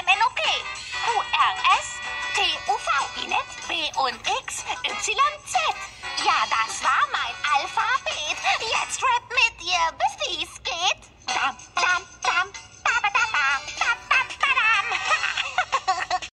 MNOP, QRS, TUV, INET, B und X, Y, Z.